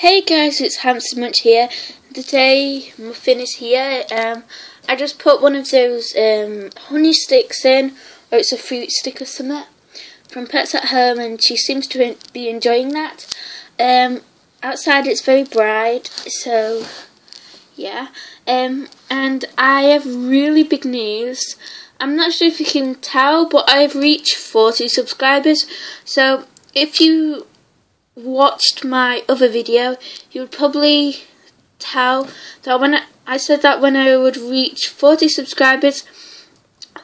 Hey guys, it's Hamster Munch here. Today, Muffin is here. Um, I just put one of those um, honey sticks in, or it's a fruit stick or something, from Pets at Home, and she seems to be enjoying that. Um, outside it's very bright, so yeah. Um, and I have really big news. I'm not sure if you can tell, but I've reached 40 subscribers. So if you watched my other video, you would probably tell that when I, I said that when I would reach 40 subscribers,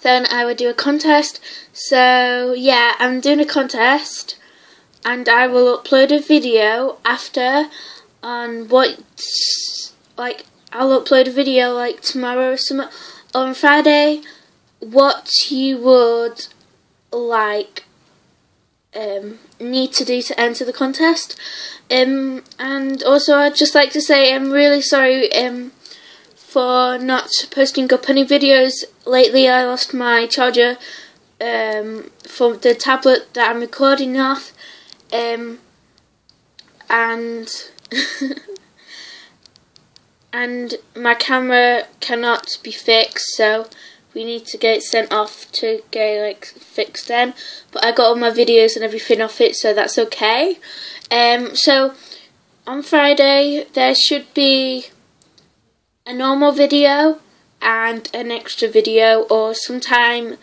then I would do a contest. So yeah, I'm doing a contest, and I will upload a video after on what like I'll upload a video like tomorrow or something on Friday. What you would like um, need to do to enter the contest. Um, and also, I'd just like to say I'm really sorry um, for not posting up any videos lately. I lost my charger um, for the tablet that I'm recording off, um, and and my camera cannot be fixed, so we need to get it sent off to get like fixed then. But I got all my videos and everything off it, so that's okay. Um, so on Friday there should be a normal video and an extra video, or sometime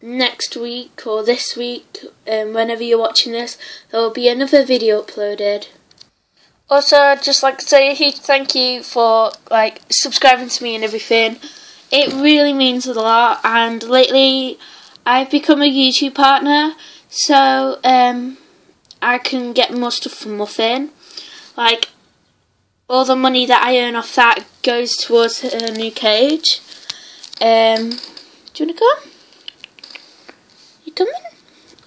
next week or this week, um, whenever you're watching this, there will be another video uploaded. Also, I'd just like to say a huge thank you for like subscribing to me and everything. It really means a lot, and lately I've become a YouTube partner, so um, I can get more stuff from Muffin. Like, all the money that I earn off that goes towards a new cage. Um, do you want to come? You coming?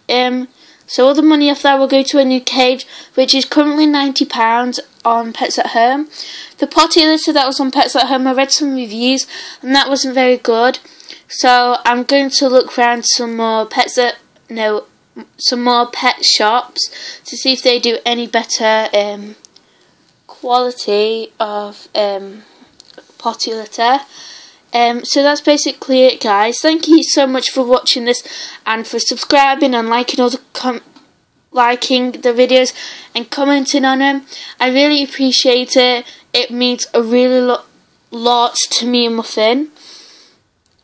Um, so all the money off that will go to a new cage, which is currently £90 on Pets at Home. The potty litter that was on Pets at Home, I read some reviews, and that wasn't very good. So I'm going to look around some more pets at no some more pet shops to see if they do any better um, quality of um, potty litter. Um, so that's basically it, guys. Thank you so much for watching this and for subscribing and liking all the liking the videos and commenting on them. I really appreciate it. It means a really lo- lot to me and Muffin.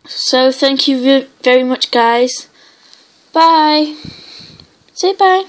So thank you very much, guys. Bye. Say bye.